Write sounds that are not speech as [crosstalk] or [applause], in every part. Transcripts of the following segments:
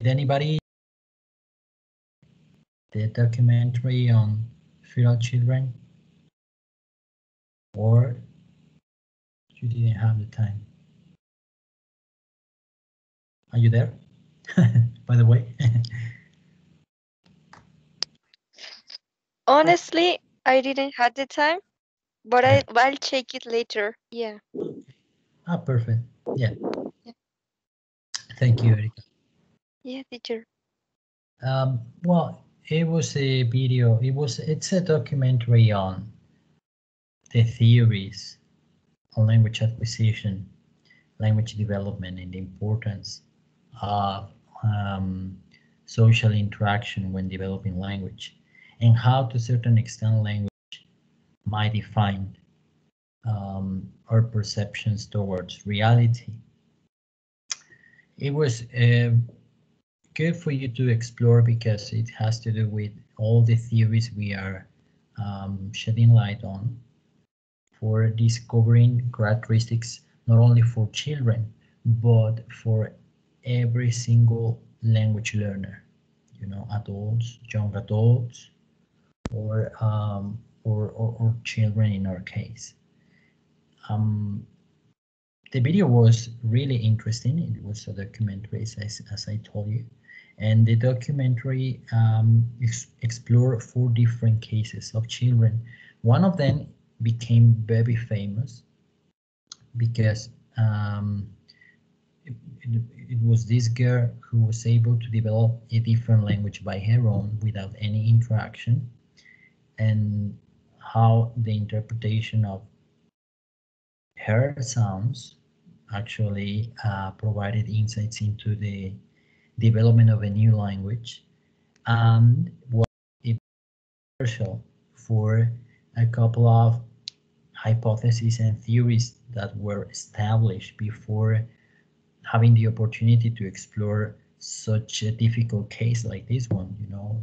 Did anybody the documentary on feral children? Or you didn't have the time? Are you there? [laughs] By the way. [laughs] Honestly, I didn't have the time, but I, I'll check it later. Yeah. ah, perfect. Yeah. Yeah. Thank you, Erika. Yeah, teacher. Um, well, it was a video. It was. It's a documentary on the theories on language acquisition, language development, and the importance of um, social interaction when developing language, and how, to certain extent, language might define um, our perceptions towards reality. It was uh, good for you to explore because it has to do with all the theories we are um, shedding light on for discovering characteristics not only for children but for every single language learner you know adults young adults or um, or, or, or children in our case. Um, the video was really interesting. It was a documentary as, as i told you and the documentary um, ex explored four different cases of children. One of them became very famous because um, it, it, it, was this girl who was able to develop a different language by her own without any interaction and how the interpretation of her sounds actually uh, provided insights into the development of a new language and was crucial for a couple of hypotheses and theories that were established before having the opportunity to explore such a difficult case like this one you know?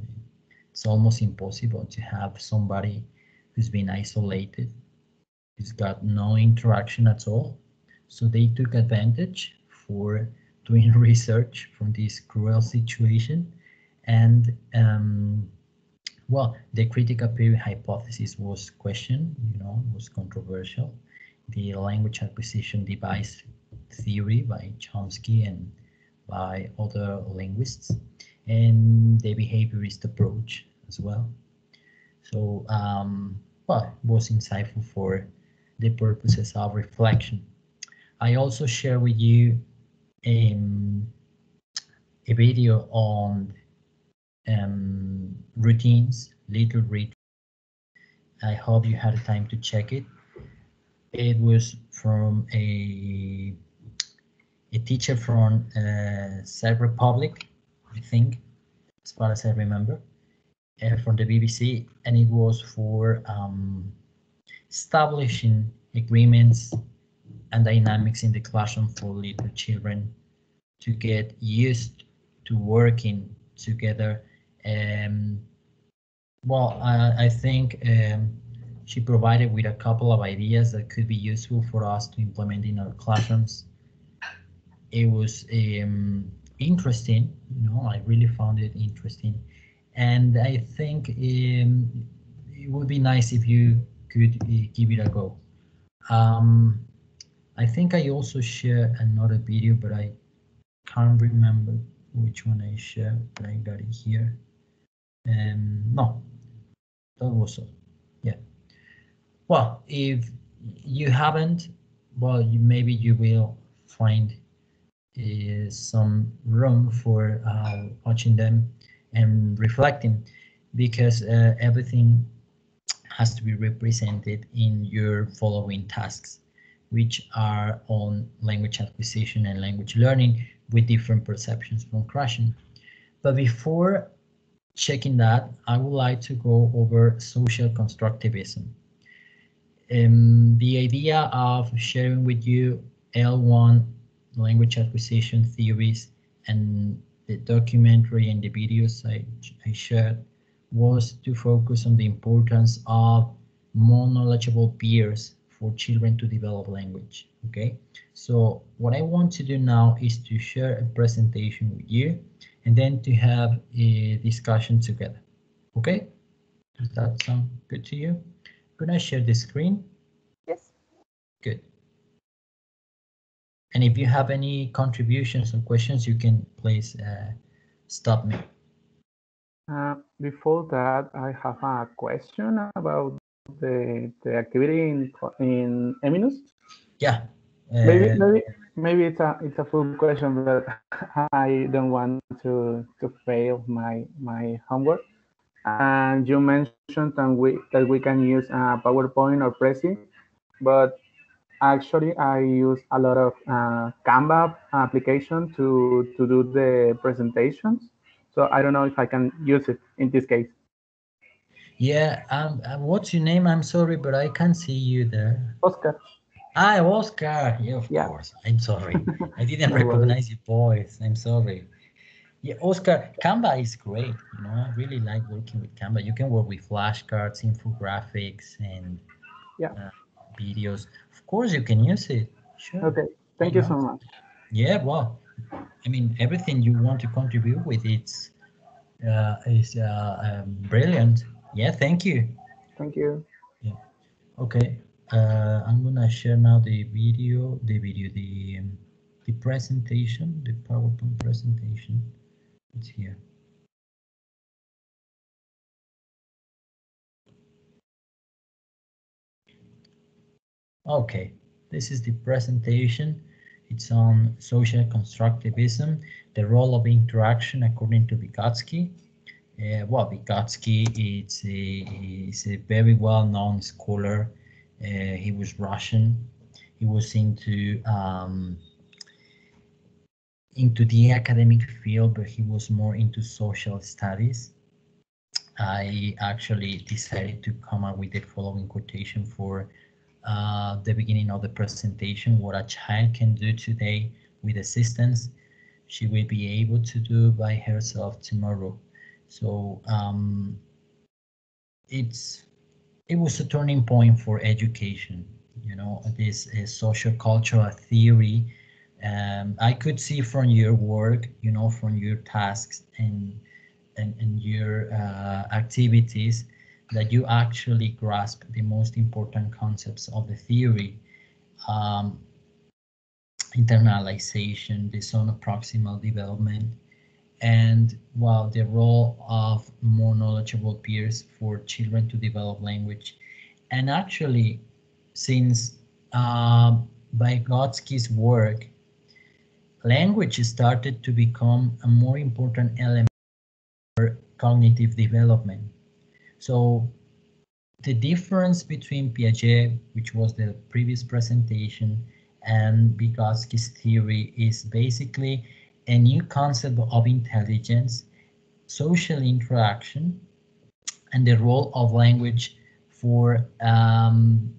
It's almost impossible to have somebody who's been isolated who's got no interaction at all. So they took advantage for doing [laughs] research from this cruel situation. And um, well the critical period hypothesis was questioned you know was controversial. The language acquisition device theory by chomsky and by other linguists. And the behaviorist approach as well. So um, well was insightful for the purposes of reflection. I also share with you um, a video on um, routines, little read. I hope you had time to check it. It was from a a teacher from uh, Czech Republic, I think, as far as I remember, uh, from the BBC, and it was for um, establishing agreements and dynamics in the classroom for little children to get used to working together. Um, well, I, I think um, she provided with a couple of ideas that could be useful for us to implement in our classrooms. It was um, interesting, you know, I really found it interesting. And I think um, it would be nice if you could uh, give it a go. Um, I think I also share another video, but I can't remember which one I shared, but I got it here. Um, no, that was all. Yeah. Well, if you haven't, well, you, maybe you will find uh, some room for uh, watching them and reflecting because uh, everything has to be represented in your following tasks which are on language acquisition and language learning with different perceptions from Krashen. But before checking that, I would like to go over social constructivism. Um, the idea of sharing with you L1 language acquisition theories and the documentary and the videos I, I shared was to focus on the importance of more knowledgeable peers for children to develop language. Okay, so what I want to do now is to share a presentation with you and then to have a discussion together. Okay, does that sound good to you? Can I share the screen? Yes. Good. And if you have any contributions or questions, you can please uh, stop me. Uh, before that, I have a question about the the activity in in Eminus. Yeah. Maybe uh, maybe maybe it's a it's a full question, but [laughs] I don't want to to fail my my homework. And you mentioned that we that we can use uh, PowerPoint or Prezi, but actually I use a lot of uh, Canva application to to do the presentations. So I don't know if I can use it in this case. Yeah, um, uh, what's your name? I'm sorry, but I can't see you there. Oscar. Ah, Oscar. Yeah, of Yeah. course. I'm sorry. [laughs] I didn't No worries. recognize your voice. I'm sorry. Yeah, Oscar, Canva is great. You know, I really like working with Canva. You can work with flashcards, infographics, and Yeah. uh, videos. Of course, you can use it. Sure. Okay. Thank Why you so much. Yeah, well, I mean, everything you want to contribute with it's uh, is uh, um, brilliant. Yeah, thank you. Thank you. Okay, uh, I'm gonna share now the video, the video, the um, the presentation, the PowerPoint presentation. It's here. Okay, this is the presentation. It's on social constructivism, the role of interaction according to Vygotsky. Uh, well, Vygotsky is a, is a very well-known scholar. Uh, he was Russian. He was into um, into the academic field, but he was more into social studies. I actually decided to come up with the following quotation for uh, the beginning of the presentation. What a child can do today with assistance, she will be able to do by herself tomorrow. So um, it's it was a turning point for education. You know, this is social cultural theory. Um, I could see from your work, you know, from your tasks and and, and your uh, activities that you actually grasp the most important concepts of the theory. Um, internalization, the zone of proximal development, and while the role of more knowledgeable peers for children to develop language. And actually, since uh, Vygotsky's work, language started to become a more important element for cognitive development. So the difference between Piaget, which was the previous presentation, and Vygotsky's theory is basically a new concept of intelligence, social interaction, and the role of language for um,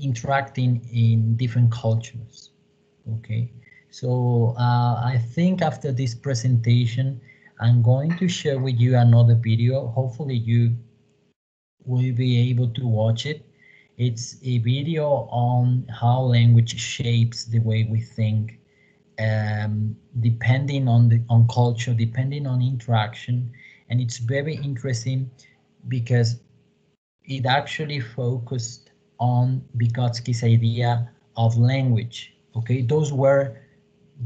interacting in different cultures. Okay, so uh, I think after this presentation, I'm going to share with you another video. Hopefully you will be able to watch it. It's a video on how language shapes the way we think um, depending on the on culture, depending on interaction, and it's very interesting because it actually focused on Vygotsky's idea of language. Okay, those were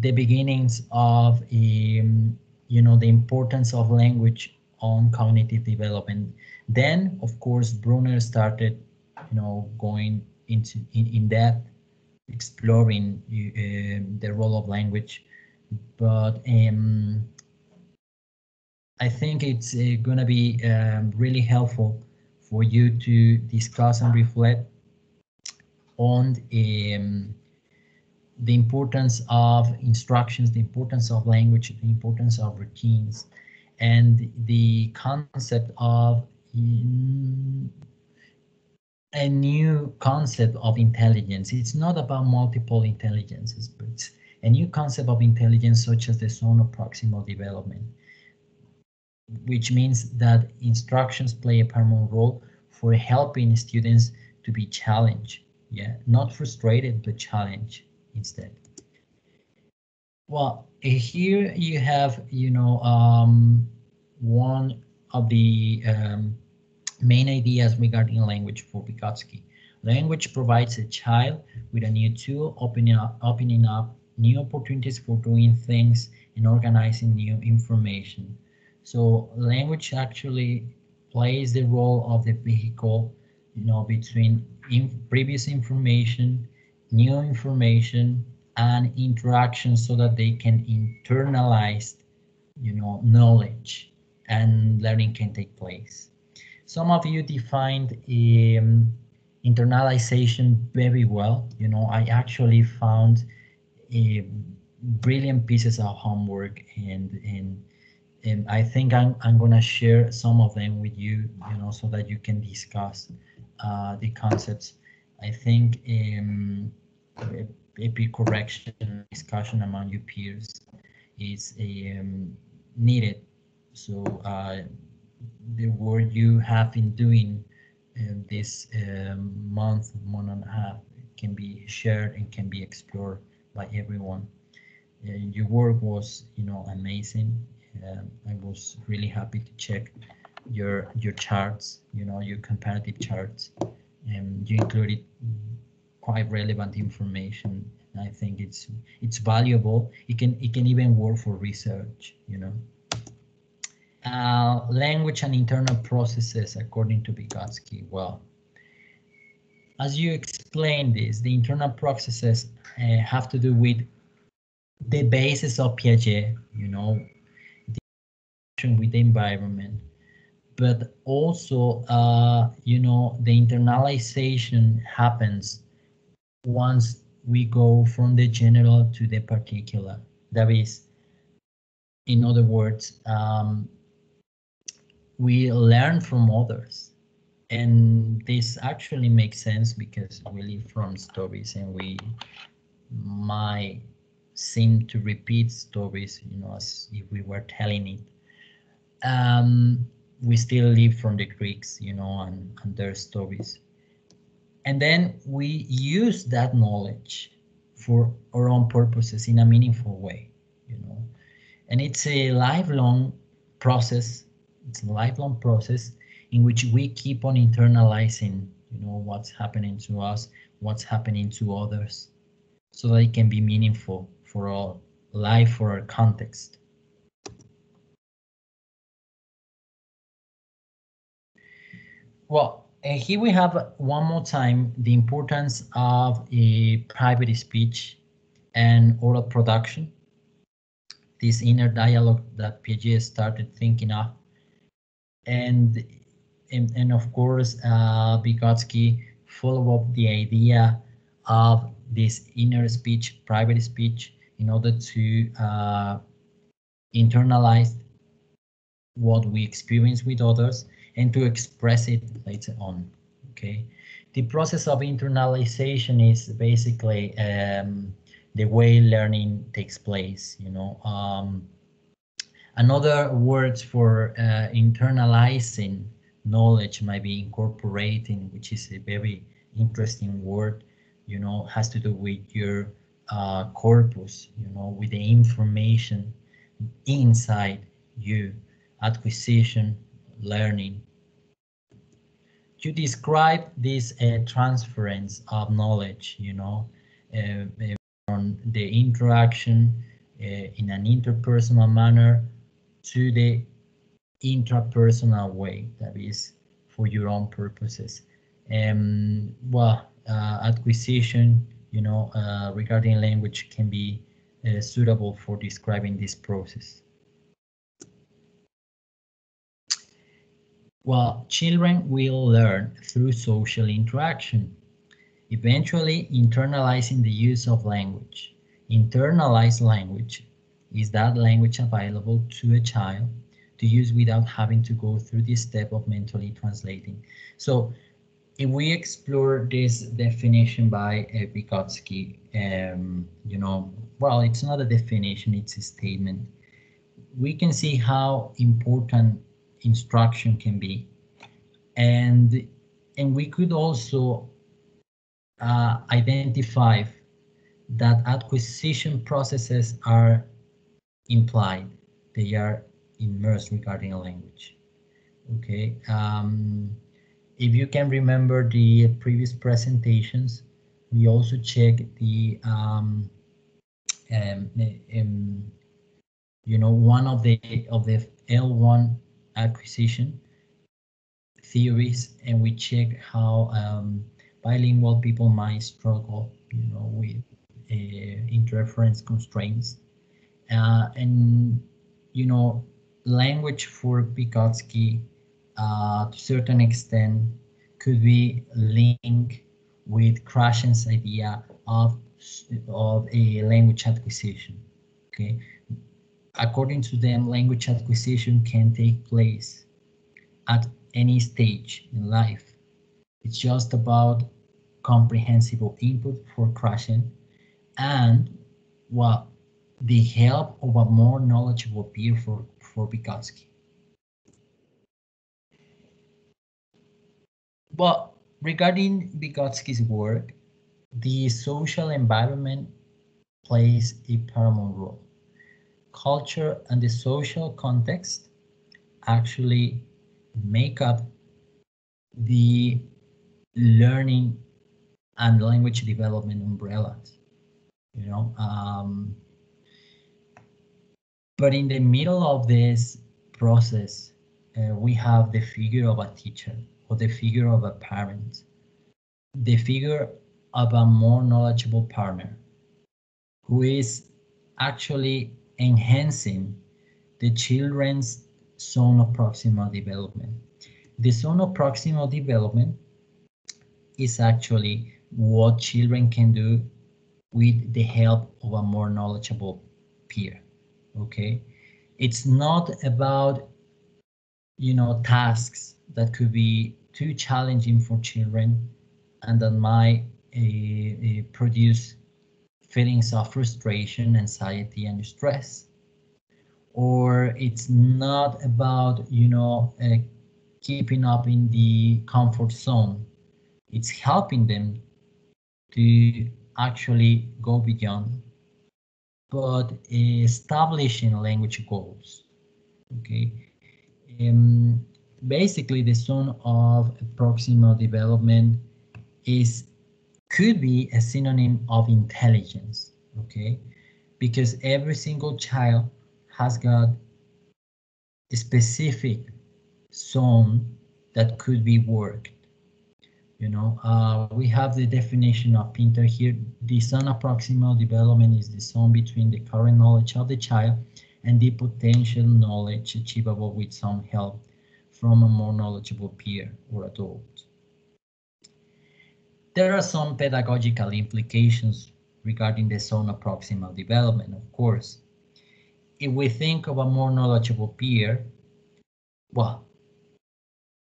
the beginnings of um, you know the importance of language on cognitive development. Then, of course, Bruner started you know going into in, in depth exploring uh, the role of language. But um, I think it's uh, going to be um, really helpful for you to discuss and reflect on um, the importance of instructions, the importance of language, the importance of routines, and the concept of a new concept of intelligence. It's not about multiple intelligences, but it's a new concept of intelligence such as the zone of proximal development, which means that instructions play a paramount role for helping students to be challenged, Yeah, not frustrated, but challenged instead. Well, here you have, you know, um, one of the um, main ideas regarding language for Vygotsky. Language provides a child with a new tool, opening up, opening up new opportunities for doing things and organizing new information. So language actually plays the role of the vehicle, you know, between in previous information, new information, and interaction so that they can internalize, you know, knowledge and learning can take place. Some of you defined um, internalization very well. You know, I actually found a brilliant pieces of homework and and and I think I'm, I'm gonna share some of them with you, you know, so that you can discuss uh, the concepts. I think um, a, a correction discussion among your peers is um, needed. So uh, the work you have been doing uh, this um, month, month and a half can be shared and can be explored by everyone. Uh, your work was, you know, amazing. Um, I was really happy to check your your charts, you know, your comparative charts, and you included quite relevant information. I think it's it's valuable. It can it can even work for research, you know. Uh, language and internal processes according to Vygotsky. Well, as you explained this, the internal processes uh, have to do with the basis of Piaget, you know, the interaction with the environment, but also, uh, you know, the internalization happens once we go from the general to the particular. That is, in other words, um, we learn from others. And this actually makes sense because we live from stories and we might seem to repeat stories, you know, as if we were telling it. Um, we still live from the Greeks, you know, and, and their stories. And then we use that knowledge for our own purposes in a meaningful way, you know. And it's a lifelong process it's a lifelong process in which we keep on internalizing you know what's happening to us what's happening to others so that it can be meaningful for our life for our context. Well uh, here we have one more time the importance of a private speech and oral production. This inner dialogue that Piaget started thinking of and and, and of course uh, Vygotsky follow up the idea of this inner speech, private speech, in order to uh, internalize what we experience with others and to express it later on. Okay, the process of internalization is basically um, the way learning takes place. You know. Um, Another words for uh, internalizing knowledge might be incorporating, which is a very interesting word, you know, has to do with your uh, corpus, you know, with the information inside you, acquisition, learning. To describe this uh, transference of knowledge, you know, uh, on the interaction uh, in an interpersonal manner to the intrapersonal way, that is for your own purposes. And well, uh, acquisition, you know, uh, regarding language can be uh, suitable for describing this process. Well, children will learn through social interaction, eventually internalizing the use of language. Internalized language is that language available to a child to use without having to go through this step of mentally translating? So if we explore this definition by uh, Vygotsky, um, you know, well, it's not a definition, it's a statement. We can see how important instruction can be. And, and we could also uh, identify that acquisition processes are implied. They are immersed regarding a language. Okay. Um, if you can remember the previous presentations, we also check the um, um, um, you know one of the of the L1 acquisition theories, and we check how um, bilingual people might struggle, you know, with uh, interference constraints, uh, and you know, language for Vygotsky uh, to a certain extent could be linked with Krashen's idea of of a language acquisition. Okay, according to them, language acquisition can take place at any stage in life. It's just about comprehensible input for Krashen and well, the help of a more knowledgeable peer for, for Vygotsky. But regarding Vygotsky's work, the social environment plays a paramount role. Culture and the social context actually make up the learning and language development umbrellas, you know. Um, but in the middle of this process, uh, we have the figure of a teacher or the figure of a parent, the figure of a more knowledgeable partner who is actually enhancing the children's zone of proximal development. The zone of proximal development is actually what children can do with the help of a more knowledgeable peer. Okay, it's not about you know tasks that could be too challenging for children and that might uh, produce feelings of frustration, anxiety, and stress. Or it's not about, you know, uh, keeping up in the comfort zone. It's helping them to actually go beyond, but establishing language goals. Okay. Um, basically, the zone of proximal development is could be a synonym of intelligence. Okay, because every single child has got a specific zone that could be worked. You know, uh, we have the definition of Pinter here. The zone of proximal development is the zone between the current knowledge of the child and the potential knowledge achievable with some help from a more knowledgeable peer or adult. There are some pedagogical implications regarding the zone proximal development, of course. If we think of a more knowledgeable peer, well,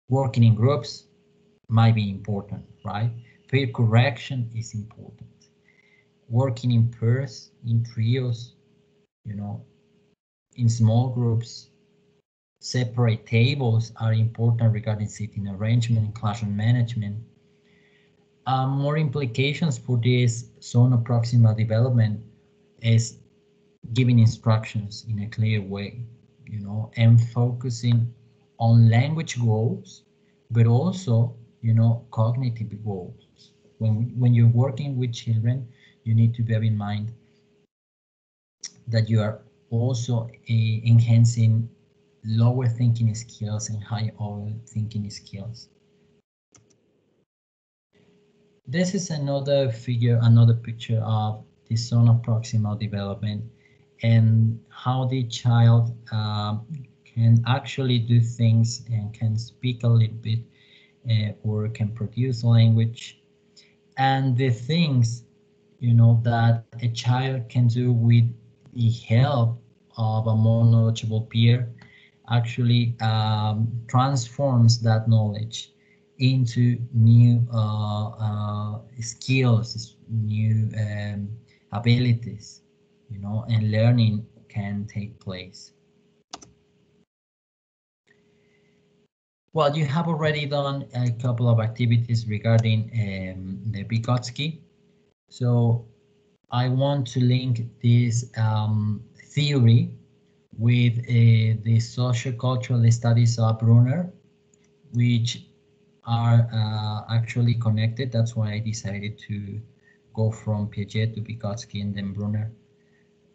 working in groups might be important, right? Peer correction is important. Working in pairs, in trios, you know, in small groups, separate tables are important regarding seating arrangement and classroom management. Um, more implications for this zone of proximal development is giving instructions in a clear way, you know, and focusing on language goals, but also, you know, cognitive goals. When, when you're working with children, you need to bear in mind that you are also uh, enhancing lower thinking skills and high order thinking skills. This is another figure, another picture of the zone of proximal development and how the child uh, can actually do things and can speak a little bit uh, or can produce language and the things you know that a child can do with the help of a more knowledgeable peer actually um, transforms that knowledge into new uh, uh, skills, new um, abilities, you know, and learning can take place. Well, you have already done a couple of activities regarding um, the Vygotsky. So I want to link this um, theory with uh, the sociocultural studies of Bruner, which are uh, actually connected. That's why I decided to go from Piaget to Vygotsky and then Bruner.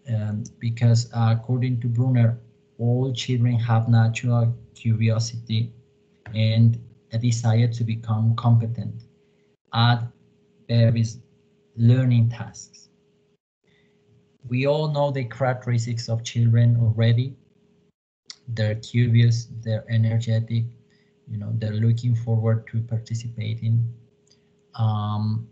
Um, because according to Bruner, all children have natural curiosity and a desire to become competent at various learning tasks. We all know the characteristics of children already. They're curious, they're energetic, you know, they're looking forward to participating. Um,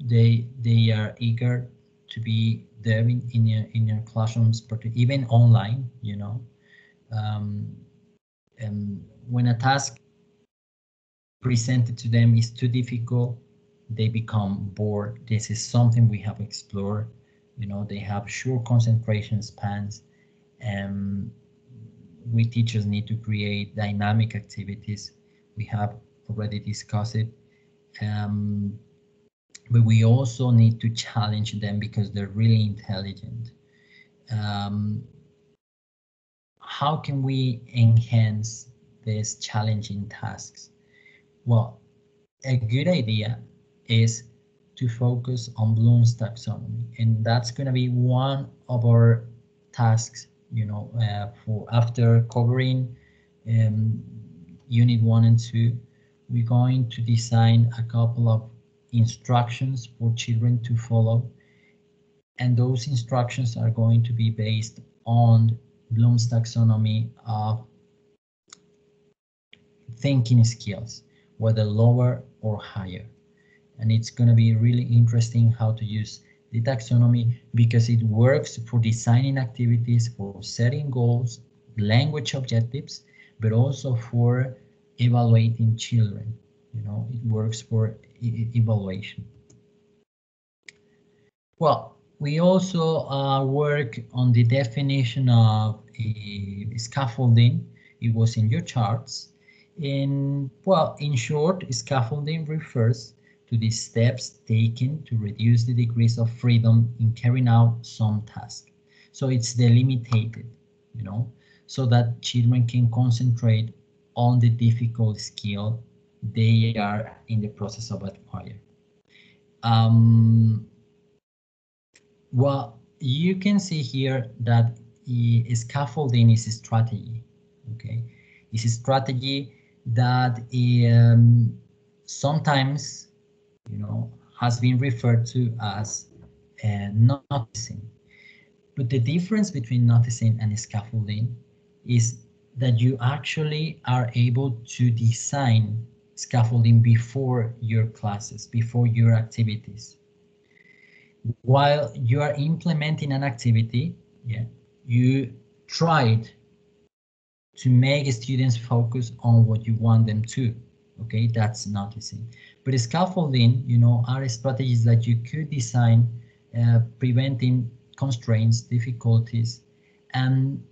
they they are eager to be there in, in your in your classrooms, even online, you know. Um, and when a task presented to them is too difficult, they become bored. This is something we have explored. You know, they have short concentration spans and we teachers need to create dynamic activities. We have already discussed it. Um, but we also need to challenge them because they're really intelligent. Um, how can we enhance these challenging tasks? Well, a good idea is to focus on Bloom's taxonomy, and that's going to be one of our tasks. You know, uh, for after covering um, unit one and two, we're going to design a couple of instructions for children to follow, and those instructions are going to be based on Bloom's taxonomy of thinking skills, whether lower or higher. And it's going to be really interesting how to use the taxonomy because it works for designing activities, for setting goals, language objectives, but also for evaluating children. You know, it works for e evaluation. Well, we also uh, work on the definition of a scaffolding. It was in your charts. In well, in short, scaffolding refers to the steps taken to reduce the degrees of freedom in carrying out some task. So it's delimited, you know, so that children can concentrate on the difficult skill they are in the process of acquiring. Um, well, you can see here that scaffolding is a strategy, okay? It's a strategy that um, sometimes, you know, has been referred to as uh, noticing. But the difference between noticing and scaffolding is that you actually are able to design scaffolding before your classes, before your activities. While you are implementing an activity, yeah, you tried to make students focus on what you want them to. Okay, that's not noticing. But scaffolding, you know, are strategies that you could design, uh, preventing constraints, difficulties, and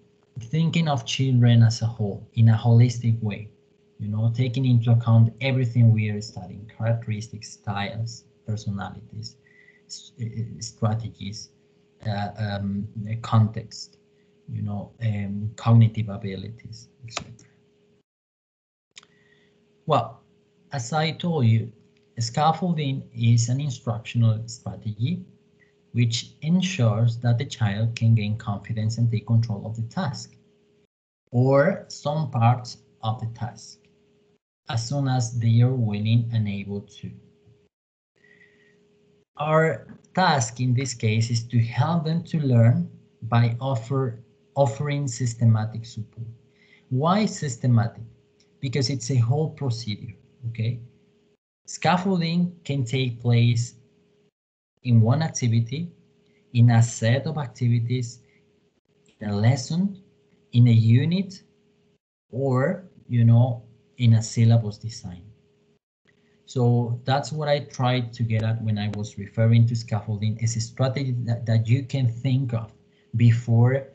thinking of children as a whole in a holistic way you know, taking into account everything we are studying, characteristics, styles, personalities, strategies, uh, um, context, you know, um, cognitive abilities, etc. Well, as I told you, scaffolding is an instructional strategy which ensures that the child can gain confidence and take control of the task or some parts of the task as soon as they are willing and able to. Our task in this case is to help them to learn by offer, offering systematic support. Why systematic? Because it's a whole procedure, okay? Scaffolding can take place in one activity, in a set of activities, in a lesson, in a unit, or, you know, in a syllabus design. So that's what I tried to get at when I was referring to scaffolding is a strategy that, that you can think of before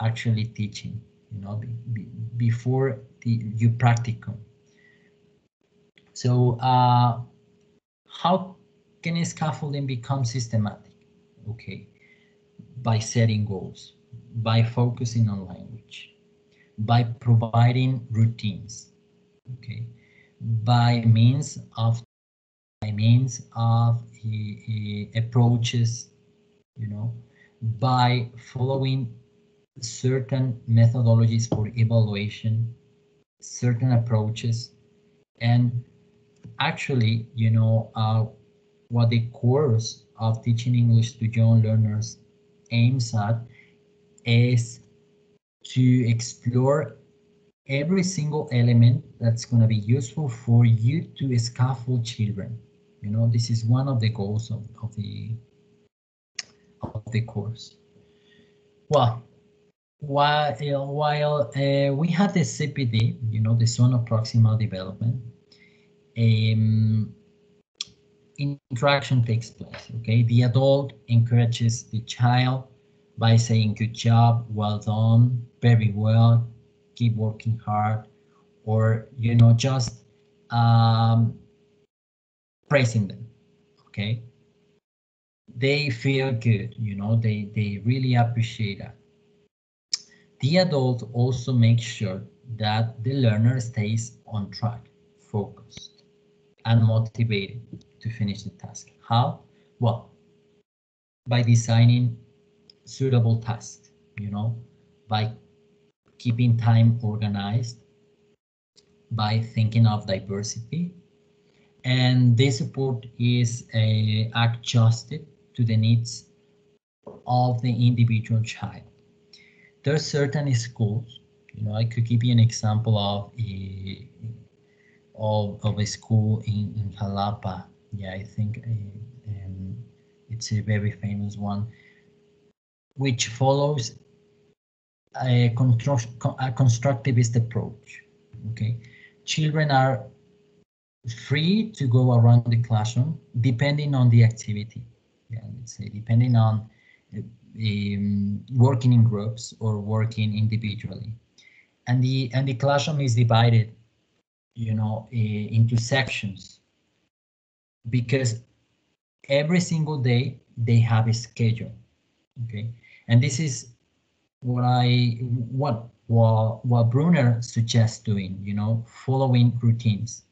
actually teaching, you know, be, be, before the, you practicum, So uh, how can scaffolding become systematic? Okay, by setting goals, by focusing on language, by providing routines, okay, by means of by means of uh, approaches, you know, by following certain methodologies for evaluation, certain approaches, and actually, you know, uh, what the course of teaching English to young learners aims at is to explore every single element that's going to be useful for you to scaffold children. You know, this is one of the goals of, of the of the course. Well, while while uh, we have the ZPD, you know, the zone of proximal development, um, interaction takes place. Okay, the adult encourages the child by saying "good job," "well done," "very well," "keep working hard," or you know, just um, praising them. Okay, they feel good. You know, they they really appreciate that. The adult also makes sure that the learner stays on track, focused, and motivated to finish the task. How? Well, by designing suitable tasks, you know, by keeping time organized, by thinking of diversity. And this support is uh, adjusted to the needs of the individual child. There are certain schools, you know, I could give you an example of a, of, of a school in, in Jalapa. Yeah, I think uh, um, it's a very famous one, which follows a, a constructivist approach. Okay, children are free to go around the classroom depending on the activity. Yeah, let's say depending on um, working in groups or working individually, and the and the classroom is divided, you know, uh, into sections because every single day they have a schedule. Okay, and this is what I what what what Bruner suggests doing. You know, following routines.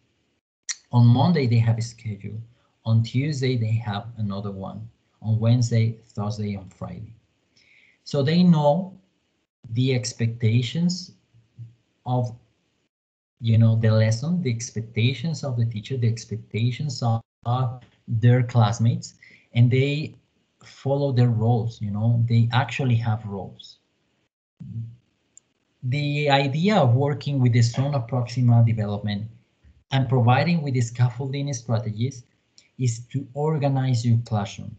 On Monday they have a schedule. On Tuesday they have another one. On Wednesday, Thursday, and Friday. So they know the expectations of you know the lesson, the expectations of the teacher, the expectations of, of their classmates, and they follow their roles. You know, they actually have roles the idea of working with the zone of proximal development and providing with the scaffolding strategies is to organize your classroom.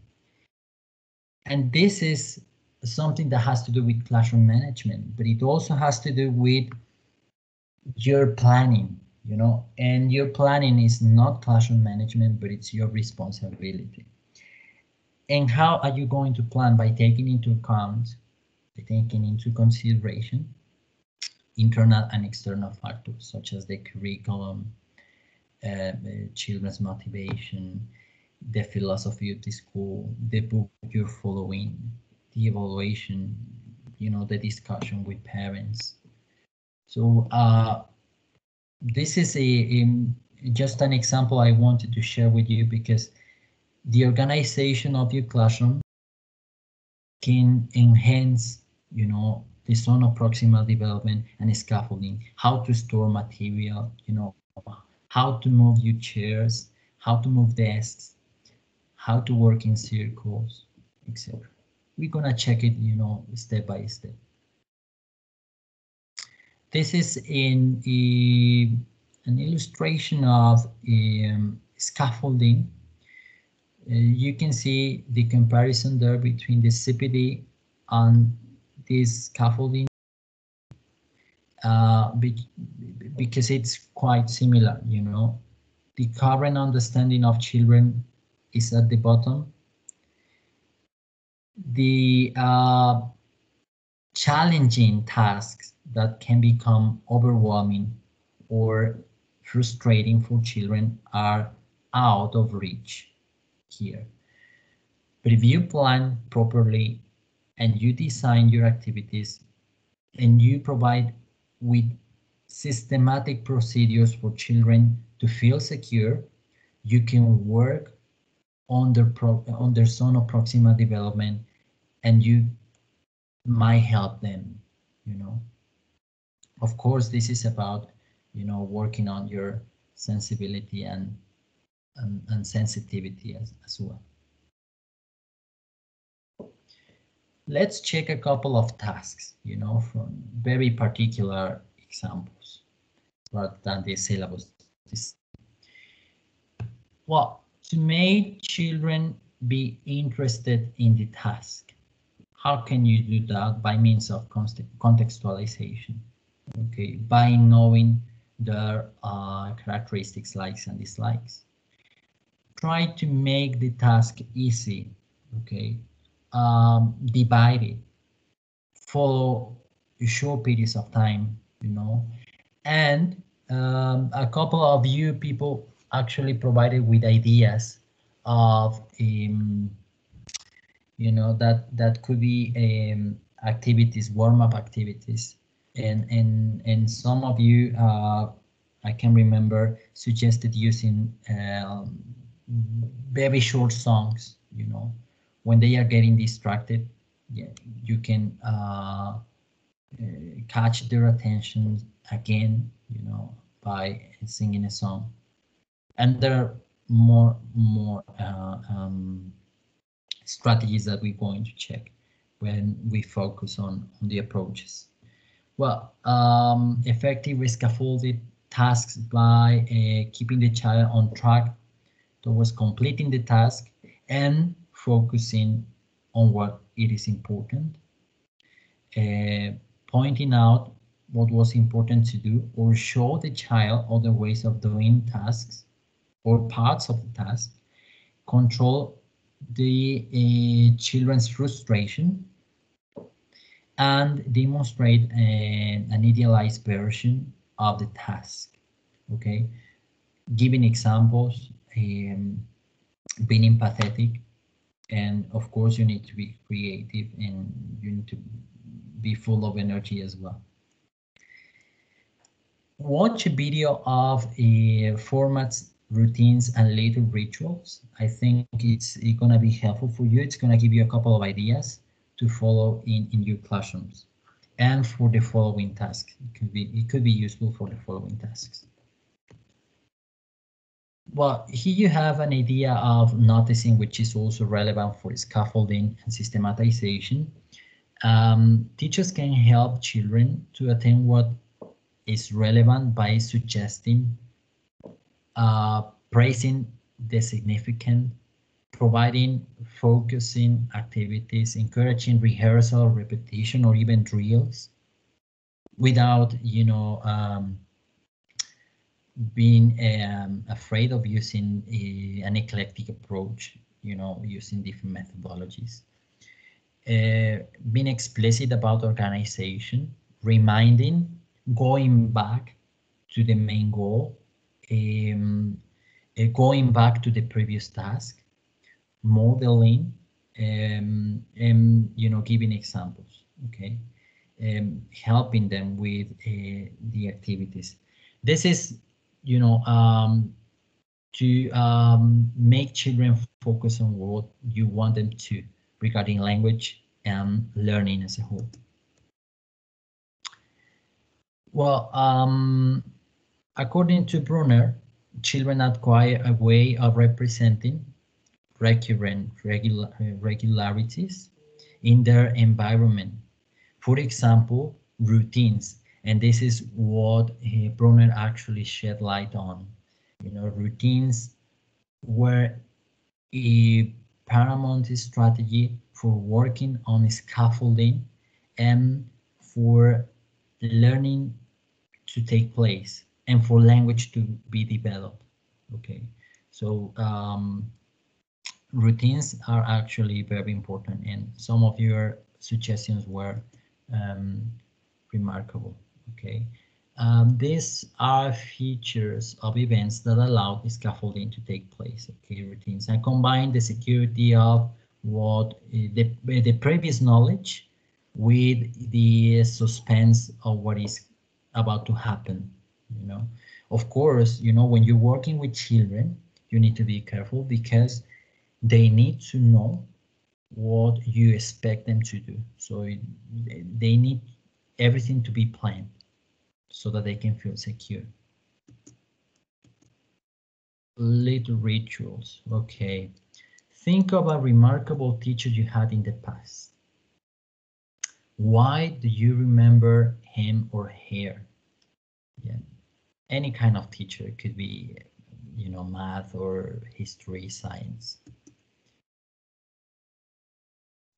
And this is something that has to do with classroom management, but it also has to do with your planning, you know, and your planning is not classroom management, but it's your responsibility. And how are you going to plan by taking into account, by taking into consideration internal and external factors such as the curriculum, uh, children's motivation, the philosophy of the school, the book you're following, the evaluation, you know, the discussion with parents. So uh, this is a, a just an example I wanted to share with you because the organization of your classroom can enhance, you know, the zone of proximal development and scaffolding, how to store material, you know, how to move your chairs, how to move desks, how to work in circles, etc. We're gonna check it, you know, step by step. This is in a, an illustration of um, scaffolding. Uh, you can see the comparison there between the ZPD and this scaffolding uh, be, because it's quite similar, you know. The current understanding of children is at the bottom. The uh, challenging tasks that can become overwhelming or frustrating for children are out of reach here. But if you plan properly and you design your activities and you provide with systematic procedures for children to feel secure, you can work on their, pro on their zone of proximal development and you might help them, you know. Of course, this is about, you know, working on your sensibility and, and, and sensitivity as, as well. Let's check a couple of tasks, you know, from very particular examples rather than the syllabus. Well, to make children be interested in the task, how can you do that? By means of contextualization, okay, by knowing their uh, characteristics, likes and dislikes. Try to make the task easy, okay, um, divide it, follow short periods of time, you know, and um, a couple of you people actually provided with ideas of um, you know that that could be um, activities warm-up activities. And and and some of you uh, I can remember suggested using um, very short songs you know. When they are getting distracted yeah, you can uh, uh, catch their attention again you know by singing a song and there are more more uh, um, strategies that we're going to check when we focus on, on the approaches. Well, um, effective scaffolded tasks by uh, keeping the child on track towards completing the task and focusing on what it is important. Uh, pointing out what was important to do or show the child other ways of doing tasks or parts of the task, control the uh, children's frustration, and demonstrate an, an idealized version of the task. Okay, giving examples, um, being empathetic, and of course you need to be creative and you need to be full of energy as well watch a video of uh, formats routines and little rituals. I think it's, it's going to be helpful for you. It's going to give you a couple of ideas to follow in, in your classrooms and for the following tasks. It could be, it could be useful for the following tasks. Well, here you have an idea of noticing, which is also relevant for scaffolding and systematization. Um, teachers can help children to attend what is relevant by suggesting uh, praising the significant, providing focusing activities, encouraging rehearsal, repetition, or even drills without, you know, um, being um, afraid of using a, an eclectic approach, you know, using different methodologies. Uh, being explicit about organization, reminding, going back to the main goal, um, uh, going back to the previous task, modeling, um, and you know, giving examples, okay, um, helping them with uh, the activities. This is, you know, um, to um, make children focus on what you want them to regarding language and learning as a whole. Well, um, According to Bruner, children acquire a way of representing recurrent regular, regularities in their environment. For example, routines. And this is what uh, Bruner actually shed light on. You know, routines were a paramount strategy for working on scaffolding and for learning to take place and for language to be developed. Okay, so um, routines are actually very important and some of your suggestions were um, remarkable. Okay, um, these are features of events that allow the scaffolding to take place. Okay, routines. I combine the security of what uh, the, the previous knowledge with the suspense of what is about to happen. You know, of course, you know, when you're working with children, you need to be careful because they need to know what you expect them to do. So they need everything to be planned so that they can feel secure. Little rituals, okay. Think of a remarkable teacher you had in the past. Why do you remember him or her? Yeah, any kind of teacher, it could be, you know, math or history, science.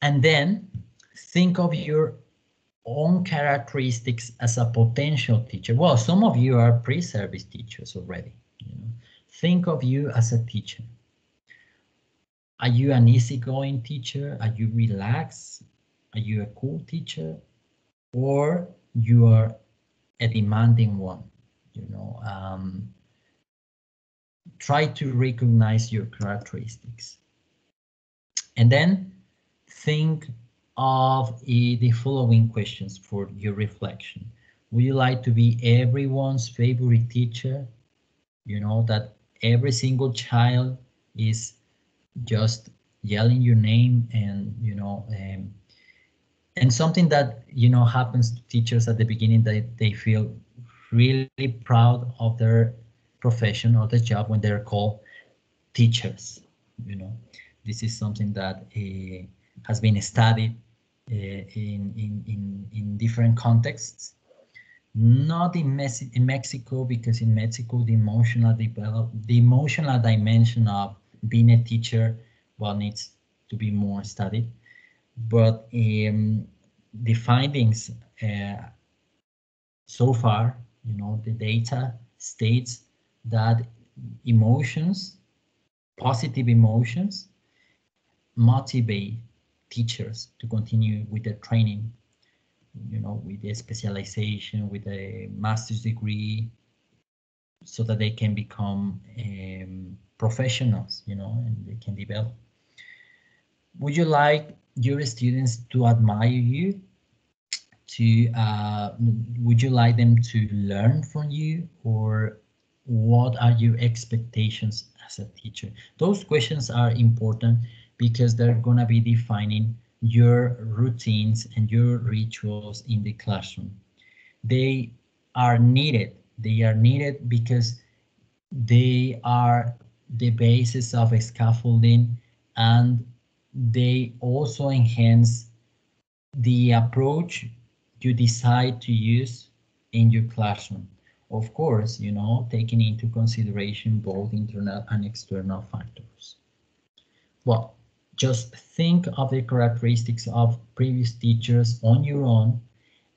And then think of your own characteristics as a potential teacher. Well, some of you are pre-service teachers already. You know? Think of you as a teacher. Are you an easygoing teacher? Are you relaxed? Are you a cool teacher? Or you are a demanding one? You know, um, try to recognize your characteristics. And then think of the following questions for your reflection. Would you like to be everyone's favorite teacher? You know, that every single child is just yelling your name and, you know, um, and something that, you know, happens to teachers at the beginning that they feel really proud of their profession or their job when they're called teachers, you know. This is something that uh, has been studied uh, in, in, in, in different contexts. Not in, in Mexico, because in Mexico, the emotional develop the emotional dimension of being a teacher, well, needs to be more studied. But um, the findings uh, so far, you know, the data states that emotions, positive emotions, motivate teachers to continue with their training, you know, with the specialization, with a master's degree, so that they can become um, professionals, you know, and they can develop. Would you like your students to admire you? To uh, would you like them to learn from you, or what are your expectations as a teacher? Those questions are important because they're going to be defining your routines and your rituals in the classroom. They are needed. They are needed because they are the basis of scaffolding and they also enhance the approach you decide to use in your classroom. Of course, you know, taking into consideration both internal and external factors. Well, just think of the characteristics of previous teachers on your own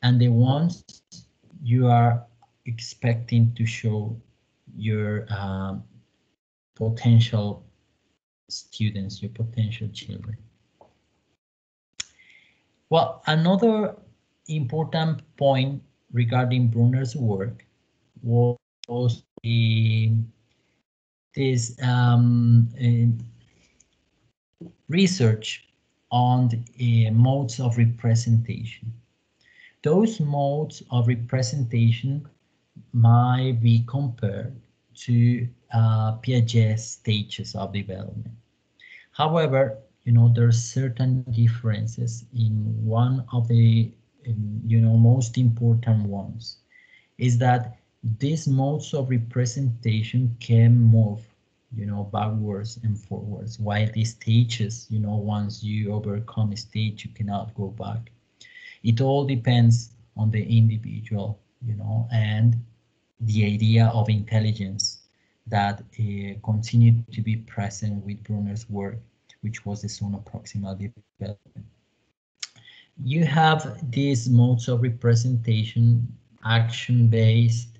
and the ones you are expecting to show your um, potential students, your potential children. Well, another important point regarding Bruner's work was the, this um, research on the uh, modes of representation. Those modes of representation might be compared to uh, Piaget's stages of development. However, you know, there are certain differences in one of the, you know, most important ones is that these modes of representation can move you know, backwards and forwards. While these stages, you know, once you overcome a stage, you cannot go back. It all depends on the individual, you know, and the idea of intelligence that uh, continued to be present with Bruner's work, which was the zone of proximal development. You have these modes of representation, action-based,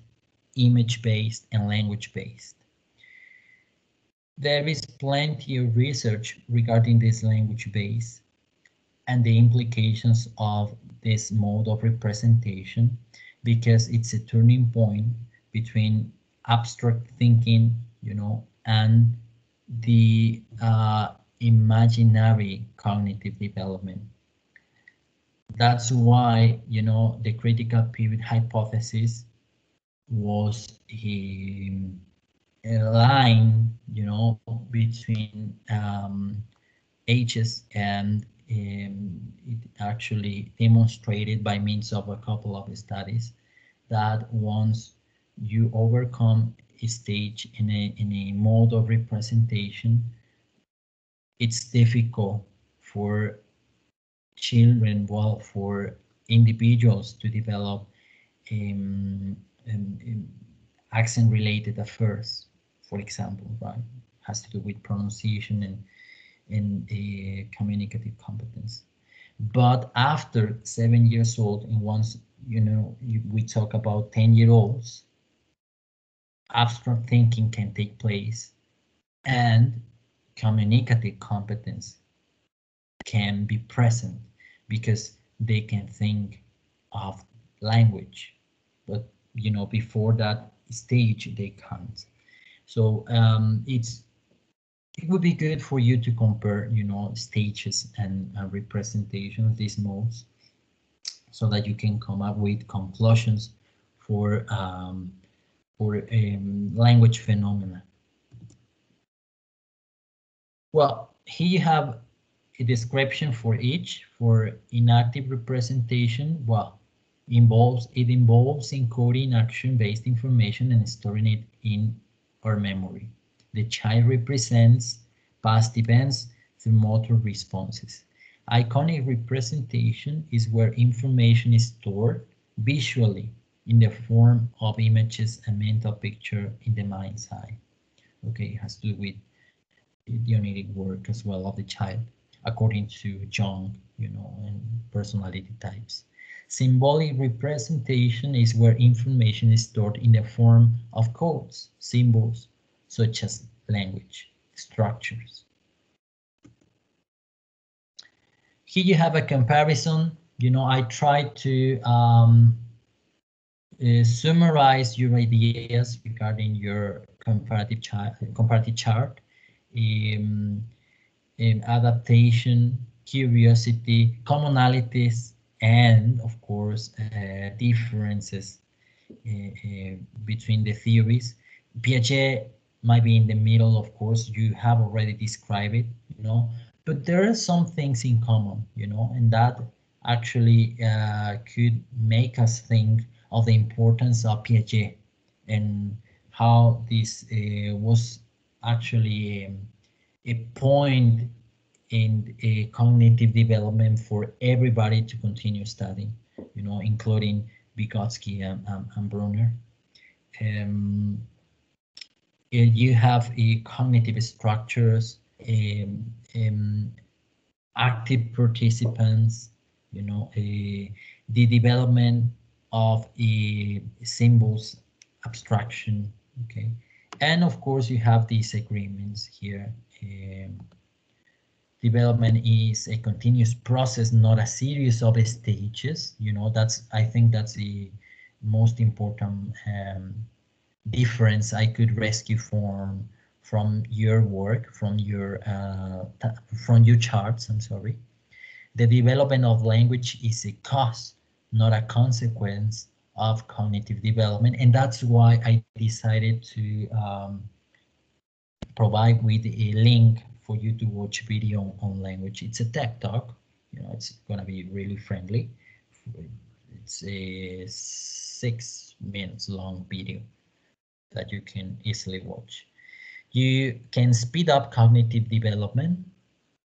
image-based, and language-based. There is plenty of research regarding this language base and the implications of this mode of representation. because it's a turning point between abstract thinking, you know, and the uh, imaginary cognitive development. That's why, you know, the critical period hypothesis was a, a line, you know, between um, ages and um, it actually demonstrated by means of a couple of studies that once you overcome a stage in a, in a mode of representation, it's difficult for children, well, for individuals to develop um, um, um accent-related affairs, for example, right? Has to do with pronunciation and in the communicative competence. But after seven years old, and once you know you, we talk about 10 year olds, abstract thinking can take place and communicative competence can be present because they can think of language but you know before that stage they can't so um, it's it would be good for you to compare, you know, stages and uh, representation of these modes so that you can come up with conclusions for um, for um, language phenomena. Well, here you have a description for each. For enactive representation, well, involves it involves encoding action-based information and storing it in our memory. The child represents past events through motor responses. Iconic representation is where information is stored visually in the form of images and mental picture in the mind's eye. Okay, it has to do with the genetic work as well of the child, according to Jung, you know, and personality types. Symbolic representation is where information is stored in the form of codes, symbols, such as language structures. Here you have a comparison. You know, I tried to um, uh, summarize your ideas regarding your comparative chart, comparative chart, um, um, adaptation, curiosity, commonalities, and of course uh, differences uh, uh between the theories. Piaget might be in the middle, of course, you have already described it, you know, but there are some things in common, you know, and that actually uh, could make us think of the importance of Piaget and how this uh, was actually um, a point in a cognitive development for everybody to continue studying, you know, including Vygotsky and, and, and Bruner. Um, you have a cognitive structures, um, um, active participants, you know, a, the development of a symbols abstraction, okay? And of course, you have these agreements here. Um, development is a continuous process, not a series of stages. You know, that's I think that's the most important um, difference I could rescue from from your work, from your uh, from your charts. I'm sorry. The development of language is a cause, not a consequence of cognitive development, and that's why I decided to um, provide with a link for you to watch video on language. It's a tech talk. You know, it's gonna be really friendly. It's a six minutes long video that you can easily watch. You can speed up cognitive development.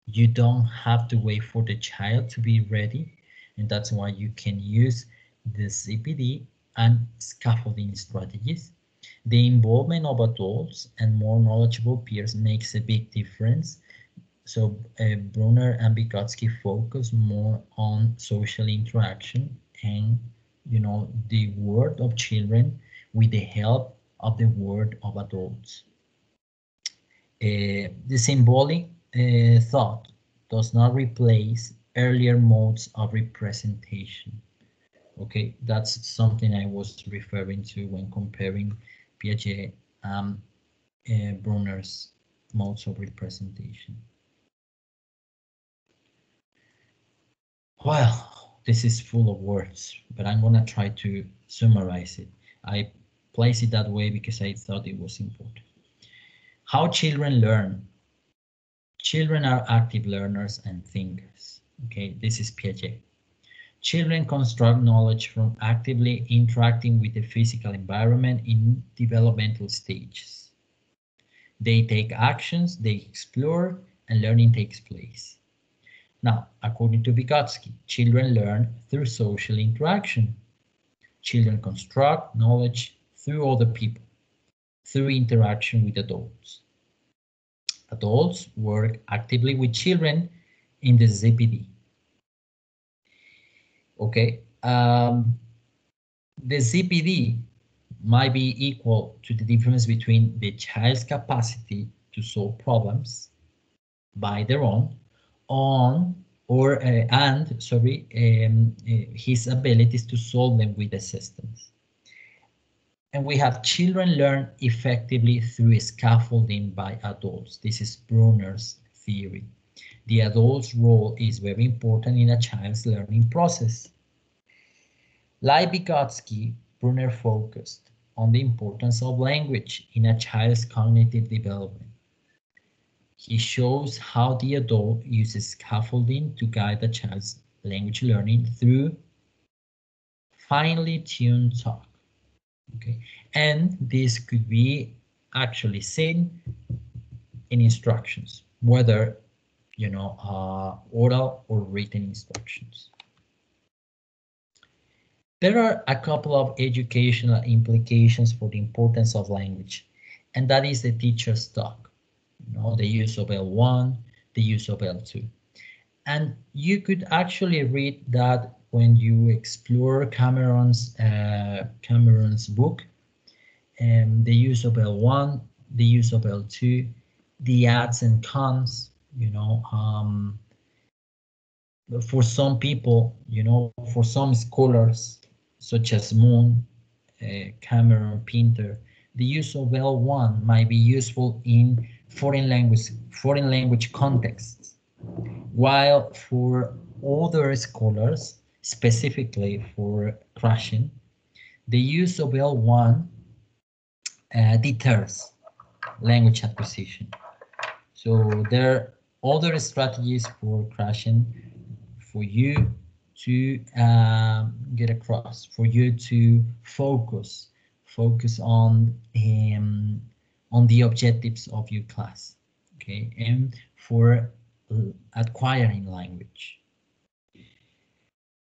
You don't have to wait for the child to be ready. And that's why you can use the ZPD and scaffolding strategies. The involvement of adults and more knowledgeable peers makes a big difference. So uh, Bruner and Vygotsky focus more on social interaction and you know the word of children with the help of the word of adults. Uh, the symbolic uh, thought does not replace earlier modes of representation. Okay, that's something I was referring to when comparing Piaget and uh, Bruner's modes of representation. Well, this is full of words, but I'm gonna try to summarize it. I place it that way because I thought it was important. How children learn. Children are active learners and thinkers. Okay, this is Piaget. Children construct knowledge from actively interacting with the physical environment in developmental stages. They take actions, they explore, and learning takes place. Now, according to Vygotsky, children learn through social interaction. Children construct knowledge through other people, through interaction with adults. Adults work actively with children in the ZPD. Okay, um, the ZPD might be equal to the difference between the child's capacity to solve problems by their own on or uh, and sorry um, uh, his abilities to solve them with assistance. And we have children learn effectively through scaffolding by adults. This is Bruner's theory. The adult's role is very important in a child's learning process. Like Vygotsky, Bruner focused on the importance of language in a child's cognitive development. He shows how the adult uses scaffolding to guide the child's language learning through finely tuned talk. Okay, and this could be actually seen in instructions, whether you know uh, oral or written instructions. There are a couple of educational implications for the importance of language, and that is the teacher's talk, you know, the use of L1, the use of L2. And you could actually read that when you explore Cameron's uh, Cameron's book, um, the use of L1, the use of L2, the ads and cons, you know, um, for some people, you know, for some scholars, such as Moon, uh, Cameron, Pinter, the use of L1 might be useful in foreign language foreign language contexts, while for other scholars, specifically for Krashen, the use of L1 uh, deters language acquisition. So there other strategies for Krashen for you to um, get across, for you to focus, focus on um, on the objectives of your class, okay, and for uh, acquiring language.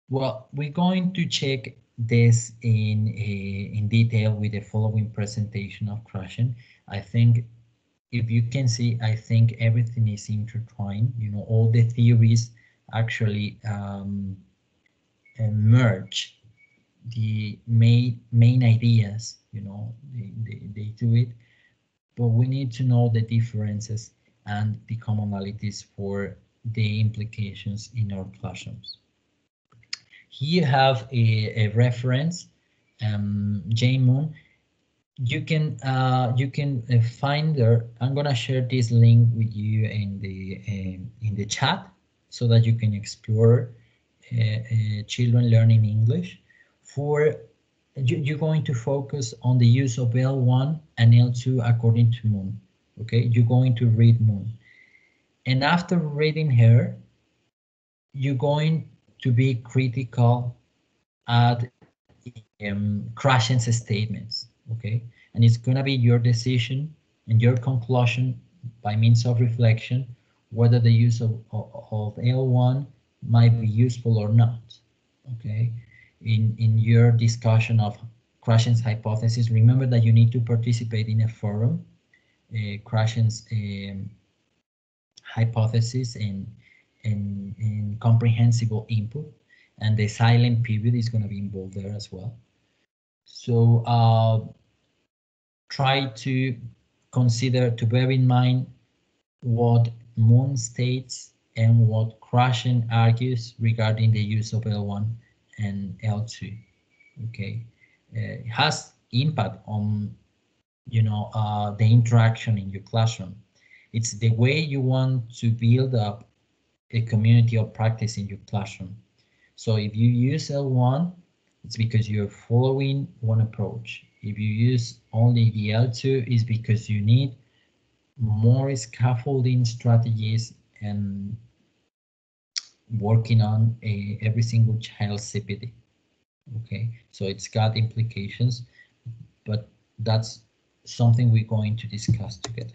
Well, we're going to check this in uh, in detail with the following presentation of Krashen. I think if you can see, I think everything is intertwined. You know, all the theories actually um, merge the main main ideas you know they, they, they do it but we need to know the differences and the commonalities for the implications in our classrooms here you have a, a reference um, Jane Moon you can uh, you can uh, find there I'm gonna share this link with you in the uh, in the chat so that you can explore uh, uh, children learning English for you, are going to focus on the use of L1 and L2 according to Moon. Okay, you're going to read Moon. And after reading her, you're going to be critical at um, Krashen's statements. Okay, and it's going to be your decision and your conclusion by means of reflection whether the use of, of, of L1 might be useful or not. Okay, in in your discussion of Krashen's hypothesis, remember that you need to participate in a forum. Uh, um, hypothesis and and, and comprehensible input, and the silent period is going to be involved there as well. So uh, try to consider to bear in mind what Moon states and what Krashen argues regarding the use of L1 and L2. Okay, uh, it has impact on you know uh, the interaction in your classroom. It's the way you want to build up a community of practice in your classroom. So if you use L1, it's because you're following one approach. If you use only the L2, is because you need more scaffolding strategies and working on a, every single child ZPD. Okay, so it's got implications, but that's something we're going to discuss together.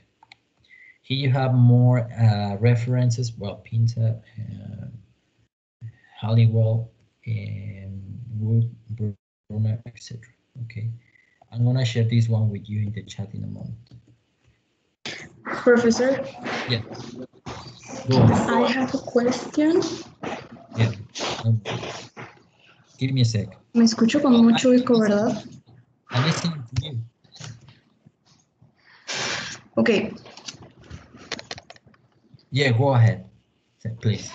Here you have more uh, references, well, Pinter, uh, Halliwell, and Wood, Bruner, etc. Okay, I'm gonna share this one with you in the chat in a moment. Professor, Yeah. I have a question. Yeah. Um, give me a sec. Me escucho con mucho eco, ¿verdad? I'm listening to you. Ok, Yeah, go ahead, please.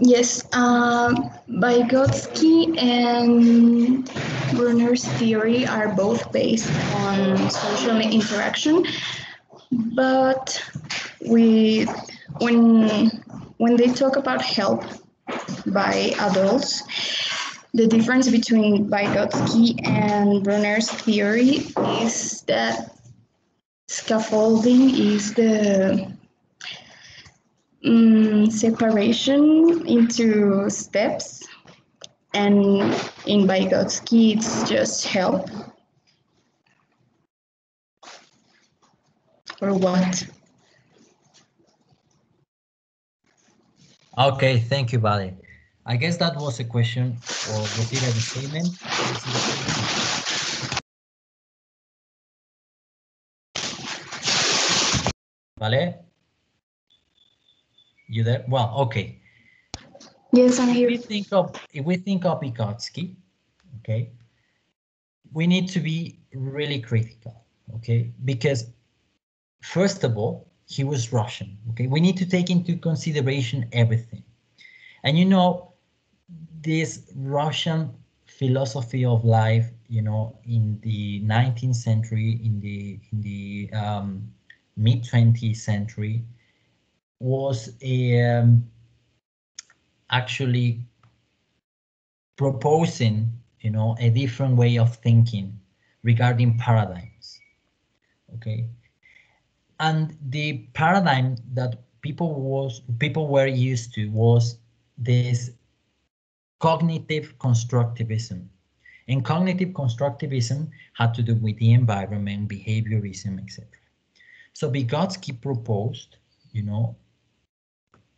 Yes. Um, Vygotsky and Bruner's theory are both based on social interaction, but we, when when they talk about help by adults, the difference between Vygotsky and Bruner's theory is that scaffolding is the mm, separation into steps, and in Vygotsky, kids just help. Or what? Okay, thank you, Vale. I guess that was a question, or was it a statement? Vale? You there? Well, okay. Yes, I'm If we think of if we think of Vygotsky, okay, we need to be really critical, okay, because first of all, he was Russian, okay. We need to take into consideration everything, and you know, this Russian philosophy of life, you know, in the 19th century, in the in the um, mid 20th century, was a um, actually proposing, you know, a different way of thinking regarding paradigms. Okay. And the paradigm that people was people were used to was this cognitive constructivism. And cognitive constructivism had to do with the environment, behaviorism, etc. So Vygotsky proposed, you know,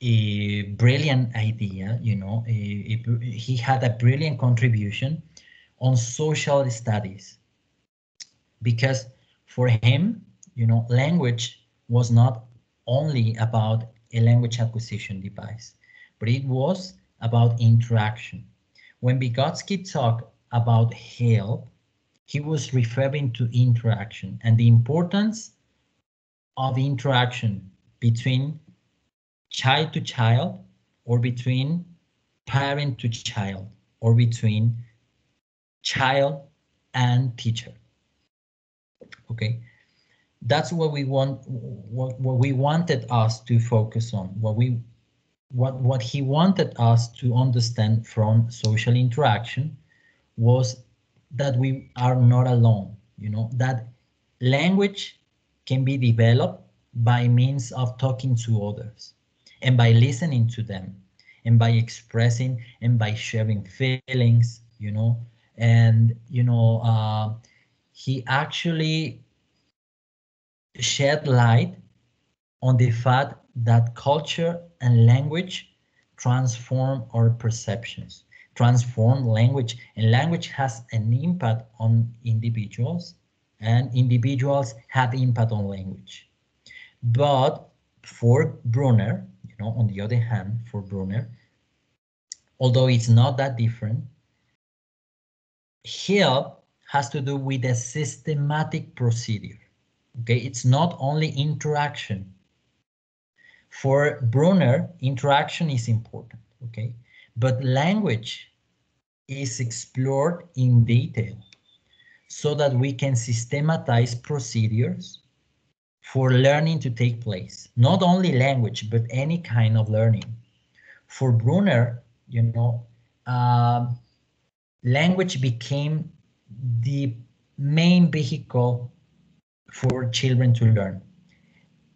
a brilliant idea, you know, a, a- he had a brilliant contribution on social studies because for him, you know, language was not only about a language acquisition device, but it was about interaction. When Vygotsky talked about help, he was referring to interaction and the importance of interaction between child to child or between parent to child or between child and teacher. Okay? That's what we want what, what we wanted us to focus on what we what what he wanted us to understand from social interaction was that we are not alone you know that language can be developed by means of talking to others and by listening to them and by expressing and by sharing feelings you know and you know uh, he actually shed light on the fact that culture and language transform our perceptions transform language and language has an impact on individuals and individuals have impact on language. But for Bruner, on the other hand, for Bruner, although it's not that different, here has to do with a systematic procedure. Okay, it's not only interaction. For Bruner, interaction is important, okay? but language is explored in detail so that we can systematize procedures for learning to take place. Not only language, but any kind of learning. For Bruner, you know, uh, language became the main vehicle for children to learn.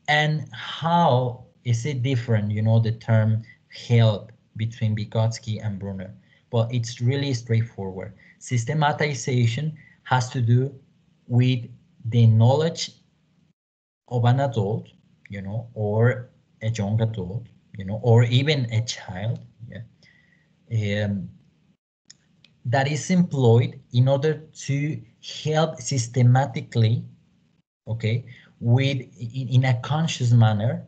And how is it different, you know, the term help between Vygotsky and Bruner? Well, it's really straightforward. Systematization has to do with the knowledge of an adult, you know, or a young adult, you know, or even a child, yeah, um, that is employed in order to help systematically, okay, with in, in a conscious manner,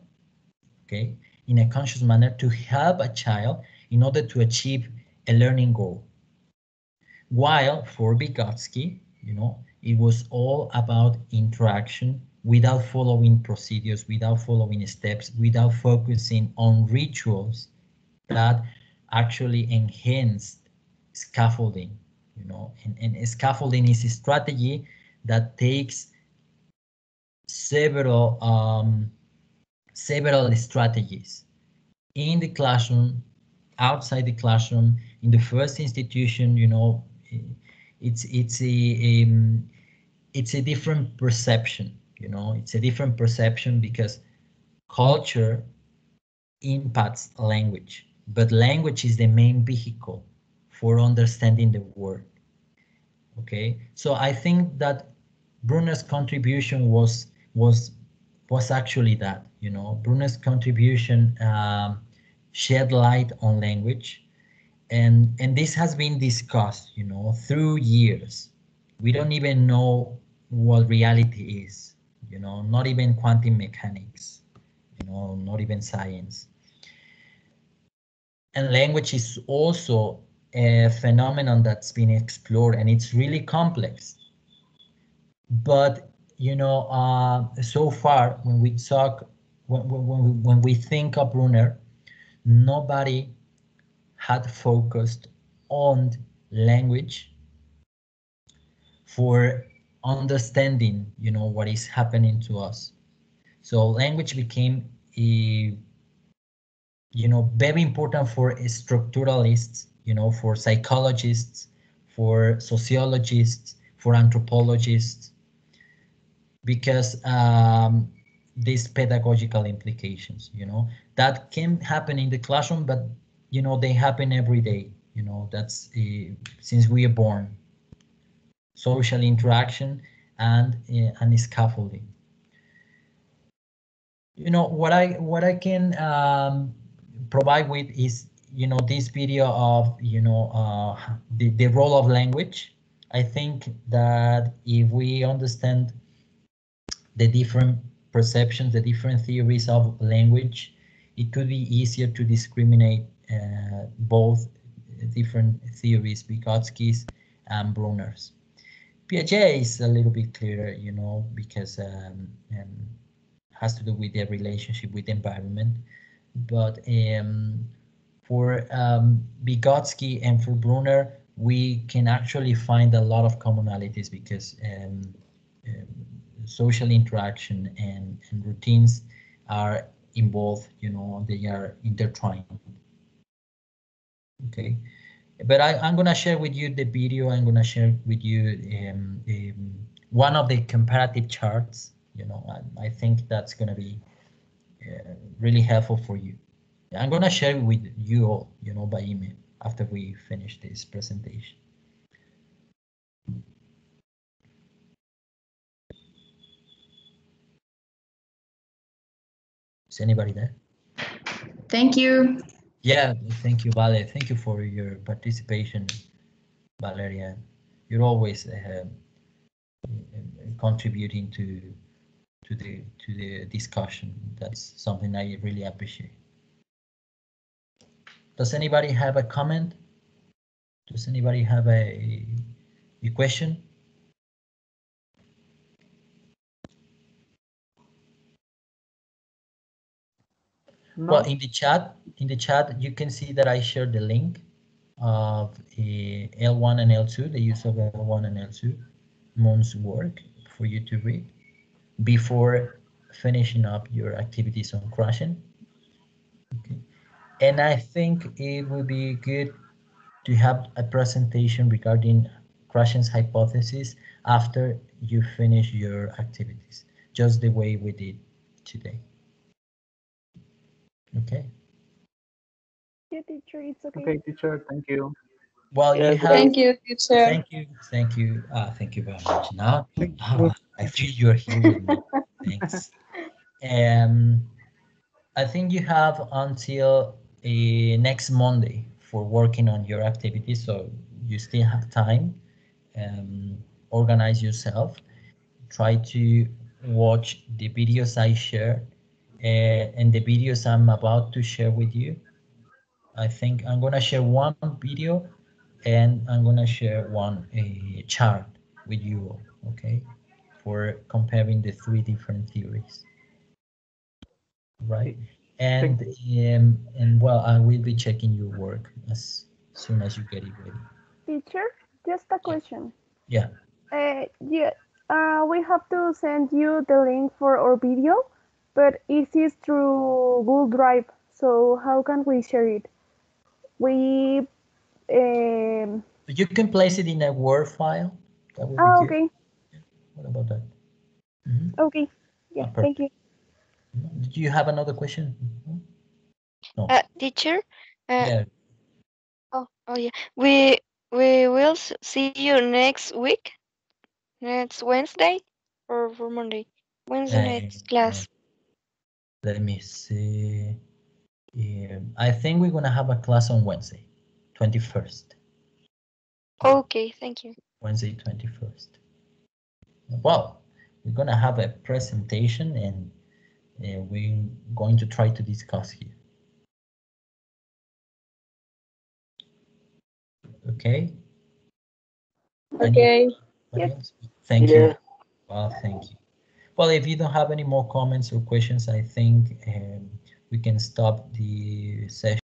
okay, in a conscious manner to help a child in order to achieve a learning goal. While for Vygotsky, you know, it was all about interaction without following procedures, without following steps, without focusing on rituals that actually enhance scaffolding, you know, and, and scaffolding is a strategy that takes several um, several strategies in the classroom, outside the classroom, in the first institution, you know, it's it's a, a um, it's a different perception you know it's a different perception because culture impacts language but language is the main vehicle for understanding the world okay? So i think that bruner's contribution was was was actually that you know? Bruner's contribution um, shed light on language and and this has been discussed you know through years. We don't even know what reality is you know not even quantum mechanics you know not even science. And language is also a phenomenon that's been explored and it's really complex. But you know uh, so far when we talk when, when, we, when we think of Bruner nobody had focused on language for understanding, you know, what is happening to us. So language became a, you know, very important for structuralists, you know, for psychologists, for sociologists, for anthropologists, because um, these pedagogical implications, you know, that can happen in the classroom, but you know, they happen every day. You know, that's uh, since we are born. Social interaction and uh, and scaffolding. You know what I what I can um, provide with is you know this video of you know uh, the the role of language. I think that if we understand the different perceptions, the different theories of language, it could be easier to discriminate uh, both different theories, Vygotsky's and Bruner's. Piaget is a little bit clearer, you know, because um, um, has to do with the relationship with the environment. But um, for um, Vygotsky and for Bruner, we can actually find a lot of commonalities because um, um, social interaction and, and routines are involved, you know, they are intertwined okay but I, am gonna share with you the video. I'm gonna share with you um, um, one of the comparative charts. You know, I, I think that's gonna be uh, really helpful for you. I'm gonna share with you all, you know, by email after we finish this presentation. Is anybody there? Thank you. Yeah, thank you, Vale. Thank you for your participation, Valeria. You're always uh, contributing to to the to the discussion. That's something I really appreciate. Does anybody have a comment? Does anybody have a, a question? No? Well, in the chat, in the chat, you can see that I shared the link of uh, L1 and L2, the use of L1 and L2, Moon's work for you to read before finishing up your activities on Krashen. Okay. And I think it would be good to have a presentation regarding Krashen's hypothesis after you finish your activities, just the way we did today. Okay. Yeah, teacher, it's okay. Okay, teacher, thank you. Well, you have. Thank you, teacher. Thank you, thank you, uh, thank you very much. Now, ah, I feel you're here with me. [laughs] Thanks. Um, I think you have until uh, next Monday for working on your activities, so you still have time. Um, organize yourself. Try to watch the videos I shared uh, and the videos I'm about to share with you. I think I'm gonna share one video and I'm gonna share one a chart with you all, okay, for comparing the three different theories. Right, and um, and well, I will be checking your work as soon as you get it ready. Teacher, just a question. Yeah, Uh, yeah, uh, we have to send you the link for our video, but it is through Google Drive. So how can we share it? We, um, you can place it in a Word file. That would oh, good. okay, What about that? Mhm. okay. Yeah, Ah, thank you. Did you have another question? No. Uh, teacher, uh, yeah. oh, oh yeah, we we will see you next week, next Wednesday or for Monday. Wednesday Uh, next class. Let me see. Um, I think we're gonna have a class on Wednesday, 21st. Okay, thank you. Wednesday, 21st. Well, we're gonna have a presentation and uh, we're going to try to discuss here. Okay? Any- Okay. anybody Yep. else? Thank you. Yeah. Well, thank you. Well, if you don't have any more comments or questions, I think um, we can stop the session.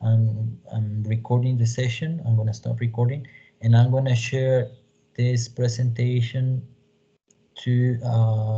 I'm, I'm recording the session. I'm going to stop recording and I'm going to share this presentation to uh,